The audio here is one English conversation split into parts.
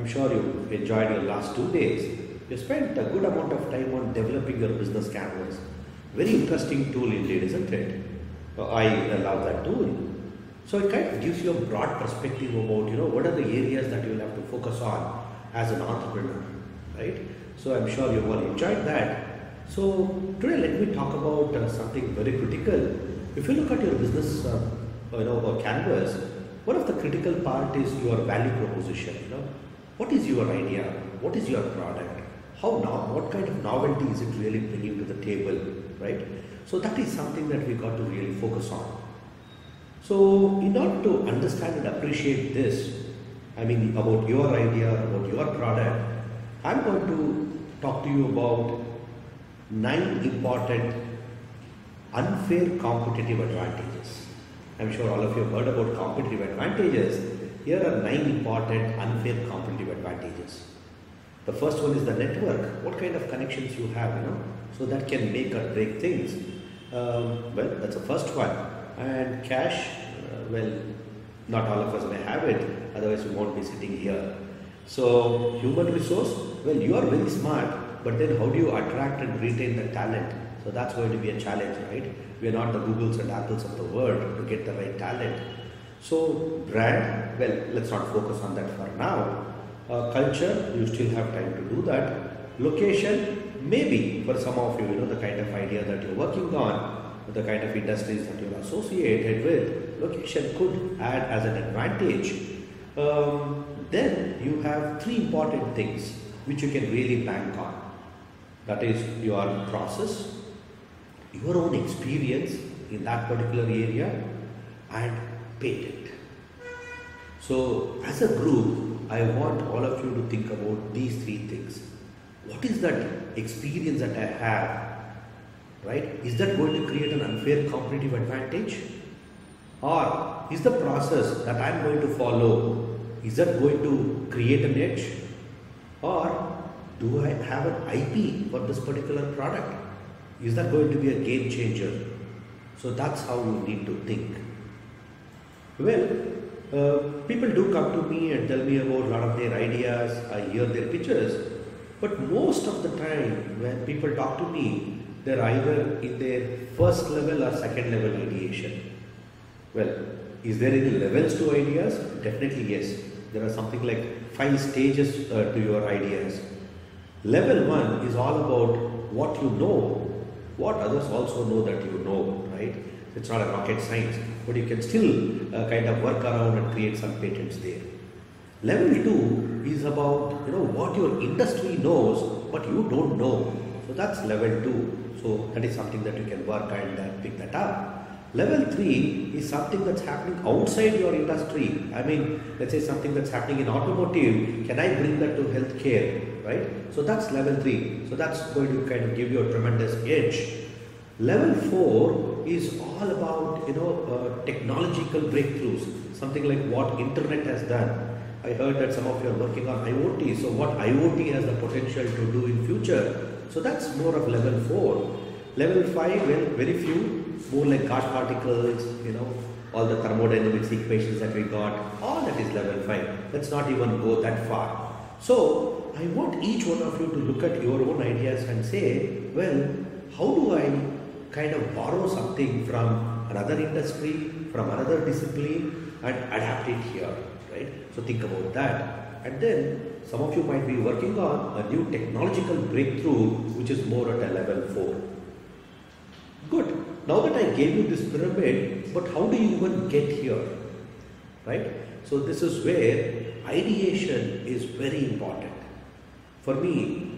I'm sure you enjoyed your last two days. You spent a good amount of time on developing your business canvas. Very interesting tool indeed, isn't it? Uh, I love that tool. So it kind of gives you a broad perspective about you know what are the areas that you'll have to focus on as an entrepreneur, right? So I'm sure you've all enjoyed that. So today let me talk about uh, something very critical. If you look at your business, uh, you know, or canvas, one of the critical part is your value proposition. You know, what is your idea? What is your product? How now? What kind of novelty is it really bringing to the table, right? So that is something that we got to really focus on. So in order to understand and appreciate this, I mean about your idea, about your product, I'm going to talk to you about nine important unfair competitive advantages. I'm sure all of you have heard about competitive advantages. Here are nine important unfair competitive advantages. The first one is the network. What kind of connections you have, you know, so that can make or break things. Um, well, that's the first one. And cash, uh, well, not all of us may have it, otherwise we won't be sitting here. So, human resource, well, you are very smart, but then how do you attract and retain the talent? So that's going to be a challenge, right? We are not the Googles and Apples of the world to get the right talent. So brand, well, let's not focus on that for now. Uh, culture, you still have time to do that. Location, maybe for some of you, you know, the kind of idea that you're working on, the kind of industries that you're associated with, location could add as an advantage. Um, then you have three important things which you can really bank on. That is your process, your own experience in that particular area, and patent. So, as a group, I want all of you to think about these three things. What is that experience that I have? Right? Is that going to create an unfair competitive advantage? Or is the process that I'm going to follow is that going to create an edge? Or do I have an IP for this particular product? Is that going to be a game changer? So that's how you need to think. Well, uh, people do come to me and tell me about a lot of their ideas, I hear their pitches, but most of the time when people talk to me, they're either in their first level or second level ideation. Well, is there any levels to ideas? Definitely yes. There are something like five stages uh, to your ideas. Level one is all about what you know, what others also know that you know, right? It's not a rocket science, but you can still uh, kind of work around and create some patents there. Level two is about you know what your industry knows, but you don't know. So that's level two. So that is something that you can work and uh, pick that up. Level 3 is something that's happening outside your industry. I mean, let's say something that's happening in automotive, can I bring that to healthcare, right? So that's level 3. So that's going to kind of give you a tremendous edge. Level 4 is all about, you know, uh, technological breakthroughs, something like what internet has done. I heard that some of you are working on IoT, so what IoT has the potential to do in future. So that's more of level 4. Level 5, well, very few, more like gas particles, you know, all the thermodynamics equations that we got, all that is level 5. Let's not even go that far. So, I want each one of you to look at your own ideas and say, well, how do I kind of borrow something from another industry, from another discipline and adapt it here, right? So, think about that. And then some of you might be working on a new technological breakthrough which is more at a level 4. Good. Now that I gave you this pyramid, but how do you even get here? Right? So this is where ideation is very important. For me,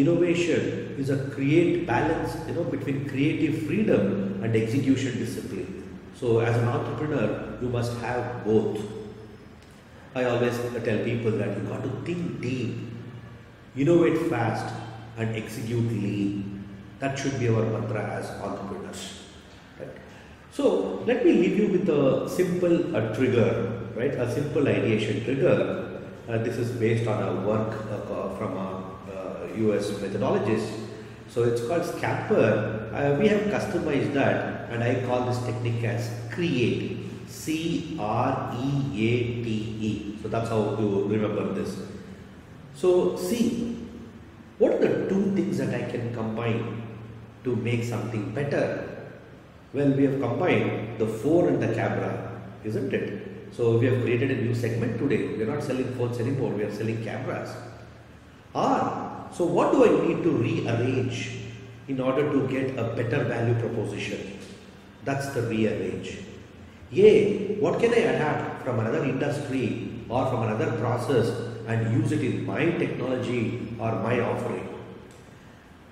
innovation is a create balance, you know, between creative freedom and execution discipline. So as an entrepreneur, you must have both. I always tell people that you got to think deep, innovate fast, and execute lean. That should be our mantra as entrepreneurs. Right? So let me leave you with a simple uh, trigger, right? A simple ideation trigger. Uh, this is based on a work uh, from a US methodologies. So it's called Scamper. Uh, we have customized that and I call this technique as CREATE. C R E A T E. So that's how you remember this. So see, what are the two things that I can combine to make something better? Well, we have combined the phone and the camera, isn't it? So we have created a new segment today. We are not selling phones anymore, we are selling cameras. Or, so what do I need to rearrange in order to get a better value proposition? That's the rearrange. A, what can I adapt from another industry or from another process and use it in my technology or my offering?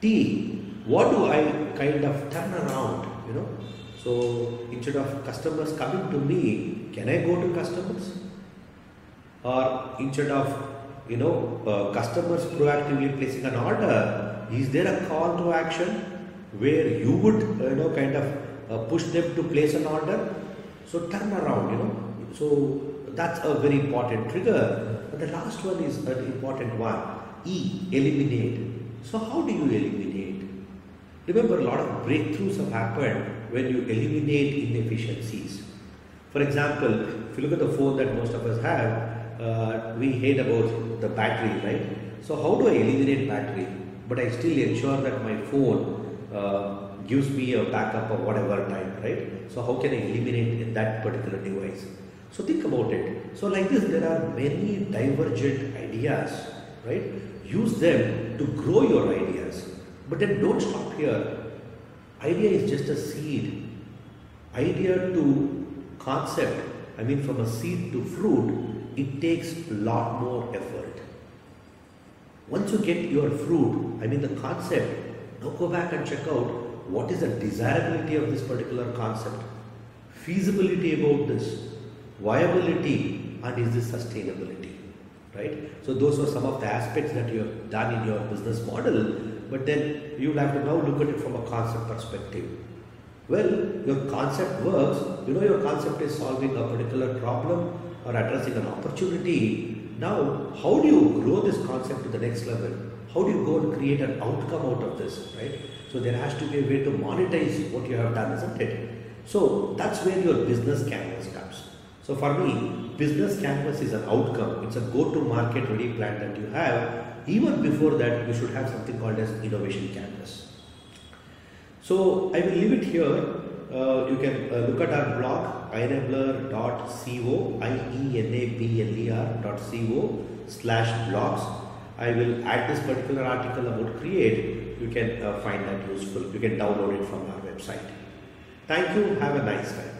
T, what do I kind of turn around, you know? So instead of customers coming to me, can I go to customers? Or instead of you know uh, customers proactively placing an order, is there a call to action where you would you know kind of uh, push them to place an order? So turn around, you know. So that's a very important trigger. But the last one is an important one. E, eliminate. So how do you eliminate? Remember, a lot of breakthroughs have happened when you eliminate inefficiencies. For example, if you look at the phone that most of us have, uh, we hate about the battery, right? So how do I eliminate battery? But I still ensure that my phone uh, gives me a backup of whatever time, right? So how can I eliminate in that particular device? So think about it. So like this, there are many divergent ideas, right? Use them to grow your ideas. But then don't stop here. Idea is just a seed. Idea to concept, I mean from a seed to fruit, it takes a lot more effort. Once you get your fruit, I mean the concept, now go back and check out what is the desirability of this particular concept, feasibility about this, viability, and is this sustainability, right? So those are some of the aspects that you have done in your business model, but then you will have to now look at it from a concept perspective. Well, your concept works, you know your concept is solving a particular problem or addressing an opportunity. Now, how do you grow this concept to the next level? How do you go and create an outcome out of this, right? So there has to be a way to monetize what you have done, isn't it? So that's where your business canvas comes. So for me, business canvas is an outcome. It's a go-to-market ready plan that you have. Even before that, you should have something called as innovation canvas. So I will leave it here. Uh, you can uh, look at our blog ienabler.co, I-E-N-A-B-L-E-R.co slash blogs. I will add this particular article about create. You can uh, find that useful. You can download it from our website. Thank you. Have a nice time.